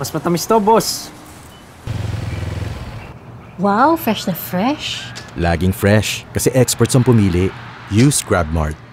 Mas matamis to, boss. Wow, fresh na fresh. Laging fresh kasi experts ang pumili. Use GrabMart.